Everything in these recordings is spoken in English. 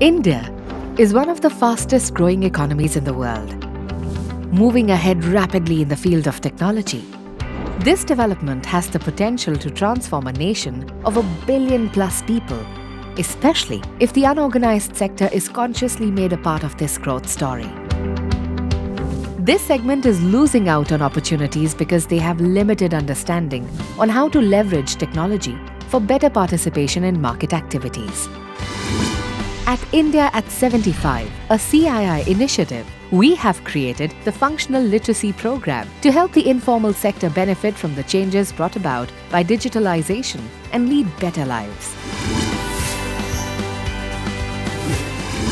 India is one of the fastest growing economies in the world, moving ahead rapidly in the field of technology. This development has the potential to transform a nation of a billion plus people, especially if the unorganized sector is consciously made a part of this growth story. This segment is losing out on opportunities because they have limited understanding on how to leverage technology for better participation in market activities. At India at 75, a CII initiative, we have created the Functional Literacy Program to help the informal sector benefit from the changes brought about by digitalization and lead better lives.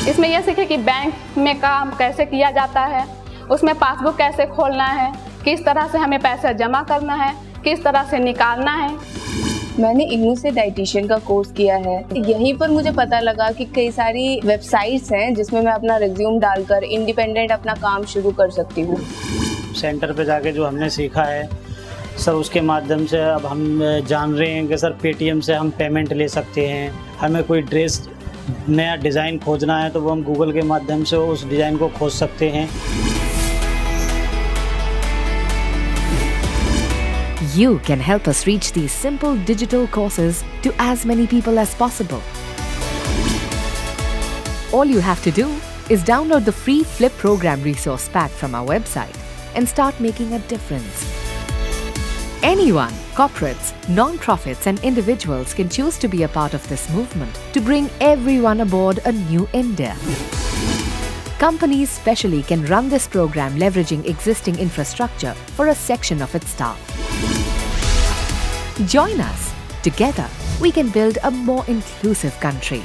इसमें यह सीखे कि bank में काम कैसे किया जाता है उसमें पासबुक कैसे खोलना है किस तरह से हमें पैसा जमा करना है किस तरह से निकालना है मैंने इग्नू से डाइटिशियन का कोर्स किया है। यहीं पर मुझे पता लगा कि कई सारी वेबसाइट्स हैं जिसमें मैं अपना रिज्यूम डालकर इंडिपेंडेंट अपना काम शुरू कर सकती हूँ। सेंटर पे जाके जो हमने सीखा है, सर उसके माध्यम से अब हम जान रहे हैं कि सर पेटीएम से हम पेमेंट ले सकते हैं। हमें कोई ड्रेस नया डिज़ाइन खोजना है तो वो हम गूगल के माध्यम से उस डिज़ाइन को खोज सकते हैं। You can help us reach these simple digital courses to as many people as possible. All you have to do is download the free Flip Program resource pack from our website and start making a difference. Anyone, corporates, non-profits and individuals can choose to be a part of this movement to bring everyone aboard a new India. Companies specially can run this program leveraging existing infrastructure for a section of its staff. Join us. Together, we can build a more inclusive country.